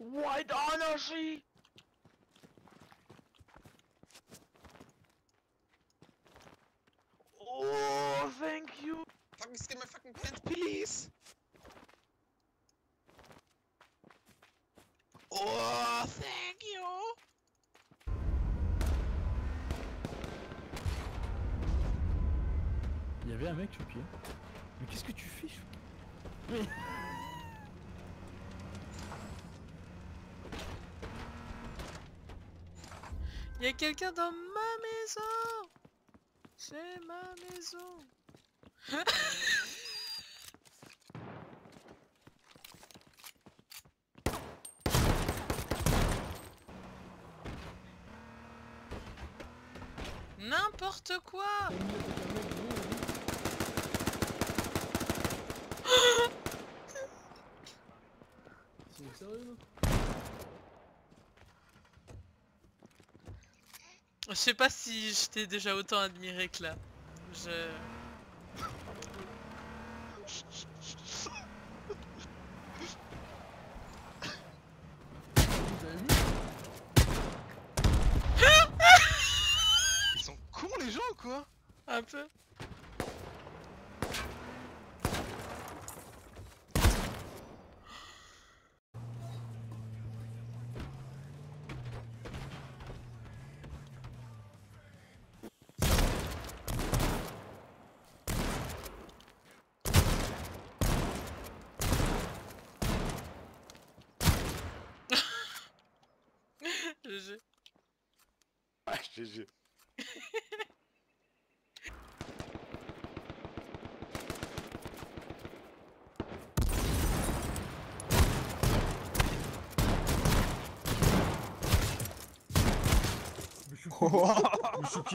White Anarchy! Oh, thank you! Fucking skin my fucking pants, please! Oh, thank you! Il y avait un mec, Choupi. hein. Mais qu'est-ce que tu fais, Mais... Il y a quelqu'un dans ma maison. C'est ma maison. N'importe quoi. Sérieux, Je sais pas si je t'ai déjà autant admiré que là. Je... Ils sont cons les gens ou quoi? Un peu. GG. Mais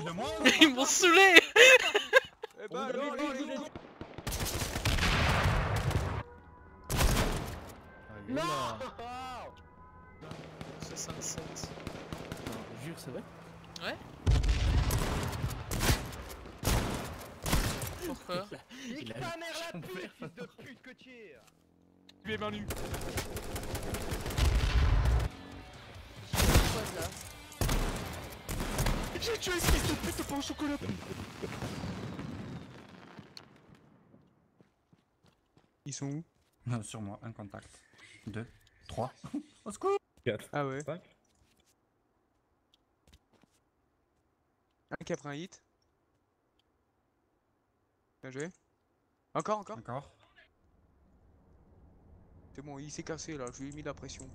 le moi? Ils m'ont saoulé Eh bah, gars. Non 67. Non, jure, c'est vrai Ouais. Pourquoi Il a ta mère la pute, fils de pute que tu es. Tu es main nue. J'ai tué ce fils de pute pour au chocolat. Ils sont où? Non, sur moi, un contact. Deux, trois. Au secours! Ah ouais. Un qui a pris un hit. Bien joué. Encore, encore Encore. C'est bon, il s'est cassé là, je lui ai mis la pression.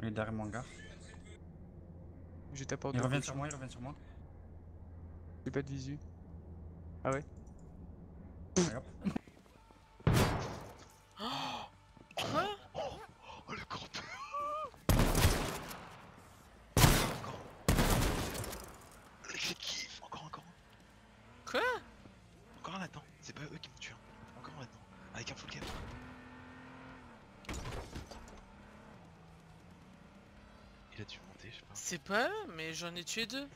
Il est derrière mon gars. Tapé en Il revient sur moi, il revient sur moi. J'ai pas de visu. Ah ouais Allez, hop. Quoi Oh le con Encore. Je kiffe, encore, encore. Quoi Encore un là-dedans. C'est pas eux qui me tuent. hein. Encore un là-dedans. Avec un full cap. Il a dû monter, je sais pas. Mais j'en ai tué deux.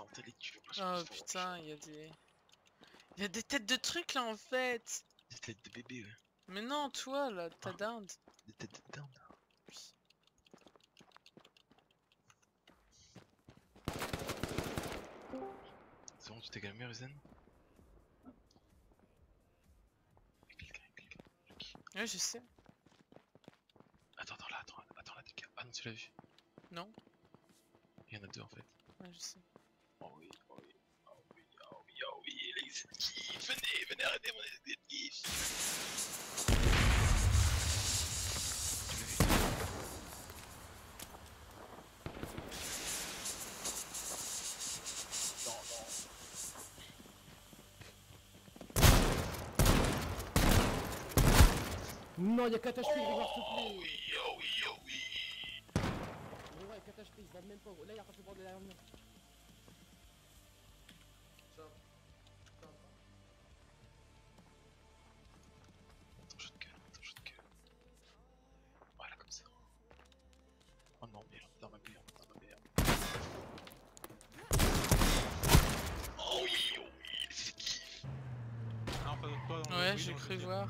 Oh Oh putain, il y a des... Il y a des têtes de trucs là en fait Des têtes de bébé, ouais. Mais non, toi là, ta Ah. dinde. Des têtes de dinde. C'est bon, tu t'es calmé, Ruzen? Ouais, je sais. Attends, attends là, attends, attends là. Ah non, tu l'as vu? Non Il y en a deux en fait. Ouais, je sais. Oh oui, oh oui, oh oui, oh oui, oh oui, les exécutifs, venez, venez arrêter mon exécutif Non, non. Non, il y a 4 HP, oh, Grégoire, s'il te plaît. Oh oui, oh oui, oh oui. Grégoire, il 4 HP, il se bat même pas, là il a pas le bord de la dernière merde, dans ma merde, dans ma merde. Oh oui, oh oui, c'est kiff. Non, pas, pas dans le Ouais, j'ai cru voir.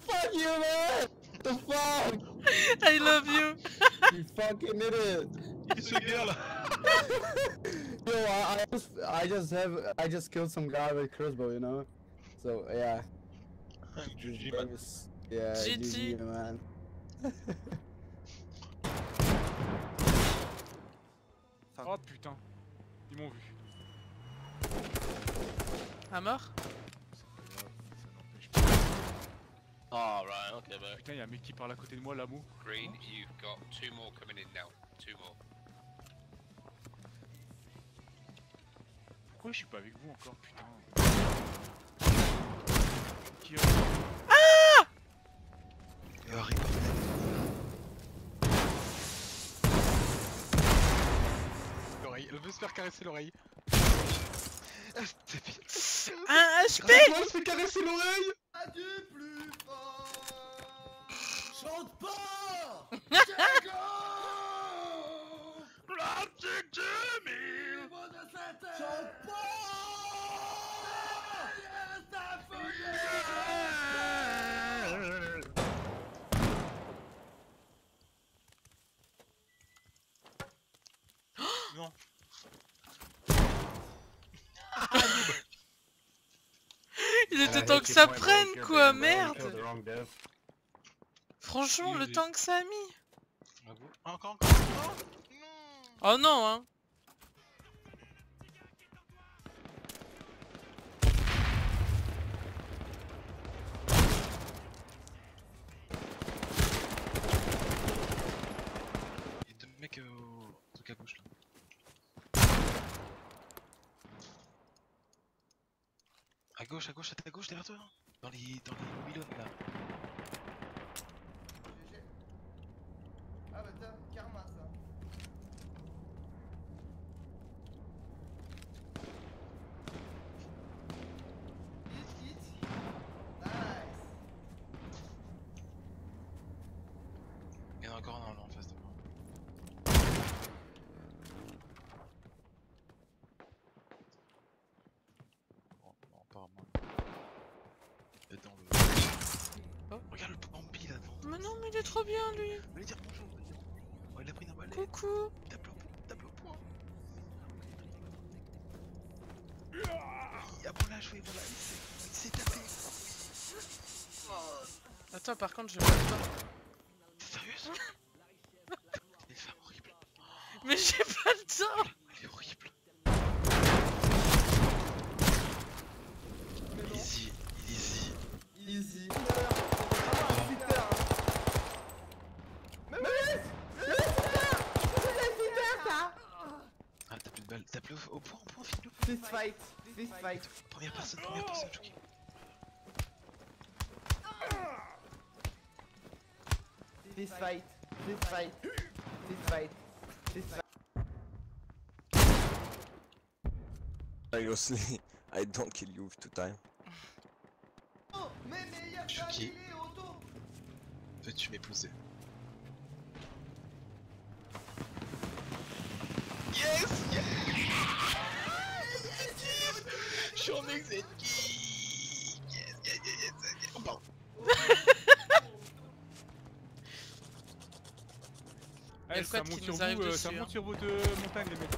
Fuck you, man! The fuck? I love you You fucking idiot! Il se gueule Yo, I, I just, I just have, I just killed some guy with crossbow, you know? So yeah. GG, man. yeah, GG. Man. Oh putain Ils m'ont vu. À mort Oh, right, okay, but Putain, y'a un mec qui parle à côté de moi, l'amour. green, you've got two more coming in now. Two more. Pourquoi je suis pas avec vous encore, putain Potter. L'oreille, elle veut se faire caresser l'oreille. Ah, c'était bien. Un HP elle se fait caresser l'oreille Non. Était temps que ça prenne quoi, merde Franchement, le temps que ça a mis. Ah, Encore, encore, encore Oh non, hein Il y a deux mecs euh, au truc à gauche là. À gauche, à gauche, à ta gauche, derrière toi. hein. Dans les, dans les pylônes là. Ah bah tiens, karma ça. Il y en a encore un là en face de moi. Bon, non, apparemment. Il est dans le. Oh. Regarde le Bambi là devant. Mais non, mais il est trop bien lui Allez dire bonjour. Oh, il a pris une balle. Coucou Tape le tape le a bon là joué, voilà. Il s'est- il s'est tapé. Attends, par contre, je vais pas le temps. T'es sérieuse T'es une femme horrible. Mais j'ai pas le temps Elle est horrible. Easy, easy. Easy. Ah, tape une balle. Tape-le au au point, au point. Fist fight. Fist fight. Première personne, première personne, Chucky. Fist fight. Fist fight. Fist fight. Fist fight. Seriously, I don't kill you two times. Chucky. Veux-tu m'épouser? Yes Yes Je suis en exit Yes, yes, yes, yes, yes. Oh, pardon. Eh, ça qui monte sur vous, euh, ça monte sur votre euh, montagne les mecs.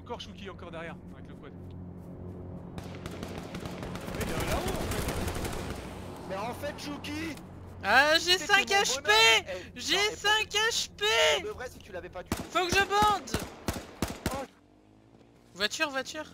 Encore Chouki, encore derrière, avec le quad. Mais il est là-haut en fait Mais en fait, Chouki Ah, j'ai c'était 5 mon HP. Eh, J'ai non, mais 5 HP Pour de vrai, si tu l'avais pas tué. Faut que je bande Voiture, voiture